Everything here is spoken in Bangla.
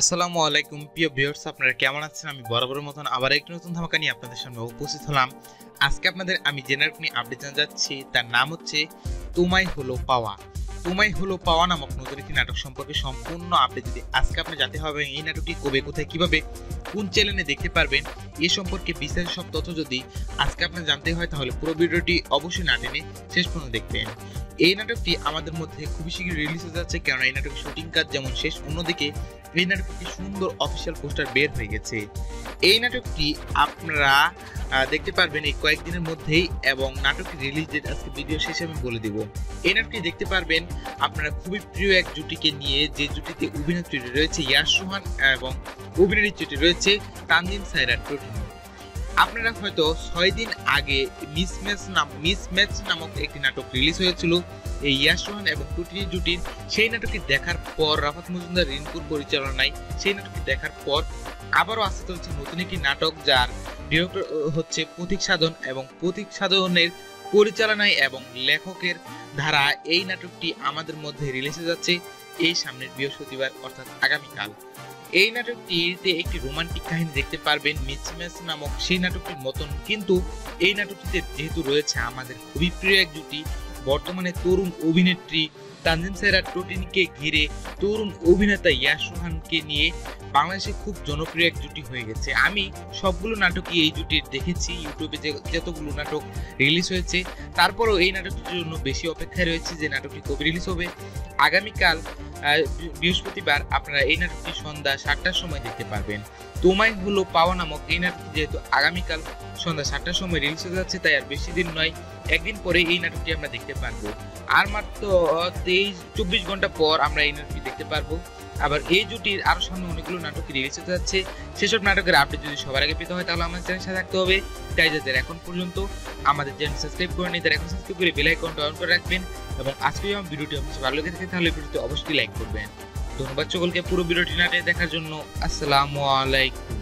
আসসালামু আলাইকুম। প্রিয় ভিউয়ার্স, আপনারা কেমন আছেন? আমি বরাবরের মতন আবার একটি নতুন ধামাকা নিয়ে আপনাদের সামনে উপস্থিত হলাম। আজকে আপনাদের আমি জেনার নিয়ে আপডেট জানাতে যাচ্ছি। তার নাম হচ্ছে তোমায় হলো পাওয়া। তোমায় হলো পাওয়া নামক নতুন একটি নাটক সম্পর্কে সম্পূর্ণ আপডেট যদি আজকে আপনি জানতে হবে, এই নাটকটি কবে, কোথায়, কীভাবে, কোন চ্যানেলে দেখতে পারবেন, এ সম্পর্কে বিস্তারিত সব তথ্য যদি আজকে আপনার জানতে হয়, তাহলে পুরো ভিডিওটি অবশ্যই না টেনে শেষ পর্যন্ত দেখবেন। এই নাটকটি আমাদের মধ্যে খুবই শীঘ্রই রিলিজ হতে যাচ্ছে কারণ এই নাটকের শুটিং কাজ যেমন শেষ, অন্যদিকে এই নাটকটি সুন্দর অফিসিয়াল পোস্টার বের হয়ে গেছে। এই নাটকটি আপনারা দেখতে পারবেন এই কয়েকদিনের মধ্যেই এবং নাটকটি রিলিজ ডেট আজকে ভিডিও শেষে আমি বলে দিব। এই নাটকটি দেখতে পারবেন আপনারা খুবই প্রিয় এক জুটিকে নিয়ে, যে জুটিতে অভিনেত্রী রয়েছে ইয়াস রোহান এবং অভিনেত্রীটি রয়েছে তানজিম সাইরাট প্রোটিন আপনারা হয়তো ছয় দিন আগে মিস ম্যাচ নাম মিস ম্যাচ নামক একটি নাটক রিলিজ হয়েছিল, এই ইয়াস রোহান এবং টুটিনি জুটির সেই নাটকটি দেখার পর রাফাত মজুমদার রিনপুর পরিচালনায় সেই নাটকটি দেখার পর আবারও আসতে চলছে নতুন একটি নাটক যার ডিরেক্টর হচ্ছে প্রতীক সাধন এবং প্রতীক সাধনের পরিচালনায় এবং লেখকের ধারা এই নাটকটি আমাদের মধ্যে রিলিজে যাচ্ছে। এই সামনের বৃহস্পতিবার, অর্থাৎ আগামীকাল। এই নাটকটিতে একটি রোমান্টিক কাহিনী দেখতে পারবেন মিসম্যাচ নামক সেই নাটকটির মতন, কিন্তু এই নাটকটিতে যেহেতু রয়েছে আমাদের খুবই প্রিয় এক জুটি বর্তমানে তরুণ অভিনেত্রী তানজিম সেরা টোটিনকে ঘিরে তরুণ অভিনেতা ইয়াস রোহানকে নিয়ে বাংলাদেশে খুব জনপ্রিয় এক জুটি হয়ে গেছে। আমি সবগুলো নাটকই এই জুটির দেখেছি, ইউটিউবে যে যতগুলো নাটক রিলিজ হয়েছে, তারপরও এই নাটকটির জন্য বেশি অপেক্ষায় রয়েছে যে নাটকটি কবে রিলিজ হবে। আগামীকাল বৃহস্পতিবার আপনারা এই নাটকটি সন্ধ্যা সাতটার সময় দেখতে পারবেন। তোমায় হলো পাওয়া নামক এই নাটকটি যেহেতু আগামীকাল সন্ধ্যা সাতটার সময় রিলিজ হতে যাচ্ছে, তাই আর বেশি দিন নয়, একদিন পরে এই নাটকটি আমরা দেখতে পারব। আর মাত্র তেইশ, চব্বিশ ঘণ্টা পর আমরা এই নাটকটি দেখতে পারব। আবার এই জুটির আরও সামনে অনেকগুলো নাটক রিলিজ হতে যাচ্ছে। সেসব নাটকের আপডেট যদি সবার আগে পেতে হয়, তাহলে আমাদের চ্যানেল সাথে থাকতে হবে। তাই যাদের এখন পর্যন্ত আমাদের চ্যানেল সাবস্ক্রাইব করে নিতে এখন সাবস্ক্রাইব করে বেল আইকনটা অন করে রাখবেন। এবং আজকে আমার ভিডিওটি আপনার ভালো লেগে থাকে, তাহলে ভিডিওটি অবশ্যই লাইক করবেন। ধন্যবাদ সকলকে পুরো ভিডিওটি নাটে দেখার জন্য। আসসালামু আলাইকুম।